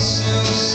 seus